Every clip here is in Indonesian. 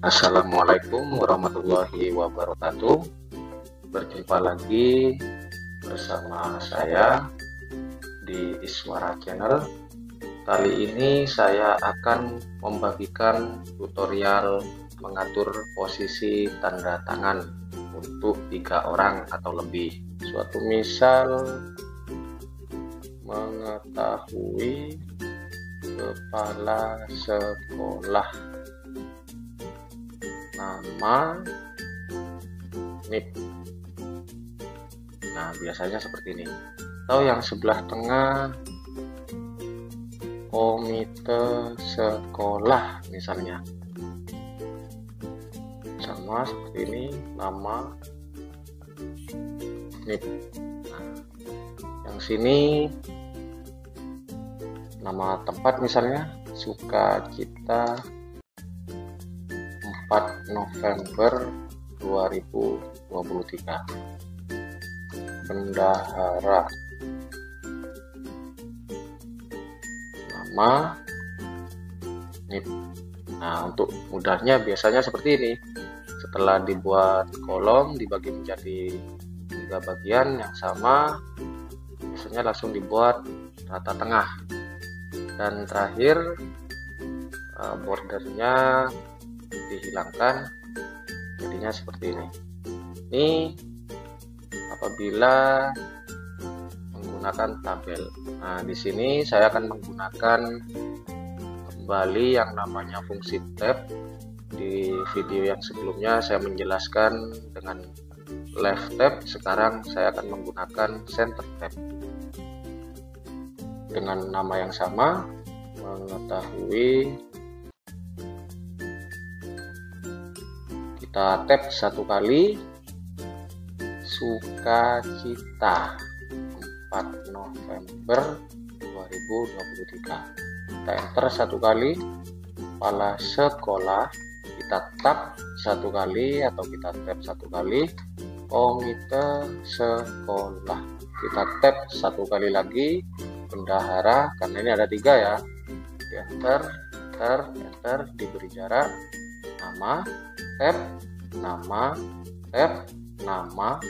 Assalamualaikum warahmatullahi wabarakatuh. Berjumpa lagi bersama saya di Iswara Channel. Kali ini saya akan membagikan tutorial mengatur posisi tanda tangan untuk tiga orang atau lebih. Suatu misal mengetahui kepala sekolah nama NIP nah biasanya seperti ini. Atau yang sebelah tengah komite sekolah misalnya. Sama seperti ini nama NIP nah, yang sini nama tempat misalnya sukacita 4 November 2023 bendahara. Nama. NIP nah untuk mudahnya biasanya seperti ini. Setelah dibuat kolom dibagi menjadi tiga bagian yang sama biasanya langsung dibuat rata tengah. Dan terakhir eh, bordernya dihilangkan jadinya seperti ini. Ini apabila menggunakan tabel. Nah di sini saya akan menggunakan kembali yang namanya fungsi tab. Di video yang sebelumnya saya menjelaskan dengan left tab sekarang saya akan menggunakan center tab. Dengan nama yang sama mengetahui kita tap satu kali. Sukacita 4 November 2023 kita enter satu kali. Kepala sekolah kita tap satu kali atau kita tap satu kali. Komite sekolah kita tap satu kali lagi. Bendahara karena ini ada tiga ya. Enter enter enter diberi jarak. Nama tab nama tab nama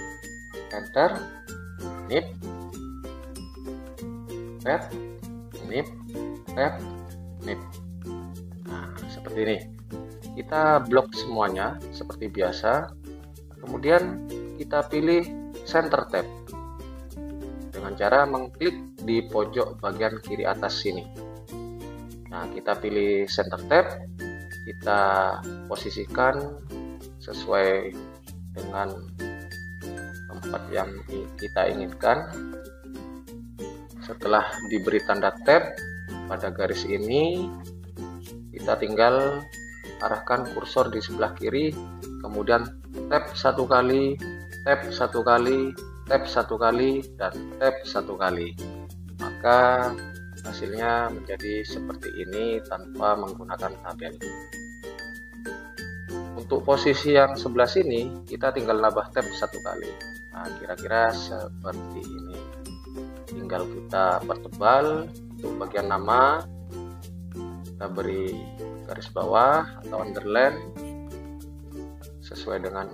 enter nip tab nip tab nip. Nah seperti ini. Kita blok semuanya seperti biasa. Kemudian kita pilih center tab dengan cara mengklik di pojok bagian kiri atas sini. Nah kita pilih center tab kita posisikan sesuai dengan tempat yang kita inginkan. Setelah diberi tanda tab pada garis ini kita tinggal arahkan kursor di sebelah kiri kemudian tab satu kali tab satu kali tab satu kali dan tab satu kali. Maka hasilnya menjadi seperti ini tanpa menggunakan tabel untuk posisi yang sebelah sini kita tinggal nambah tab satu kali. Nah kira-kira seperti ini. Tinggal kita pertebal untuk bagian nama. Kita beri garis bawah atau underline. Sesuai dengan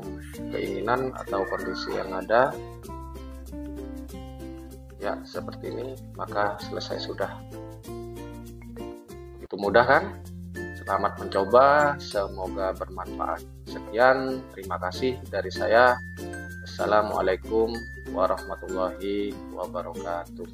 keinginan atau kondisi yang ada. Ya seperti ini. Maka selesai sudah. Itu mudah kan selamat mencoba semoga bermanfaat. Sekian terima kasih dari saya. Assalamualaikum warahmatullahi wabarakatuh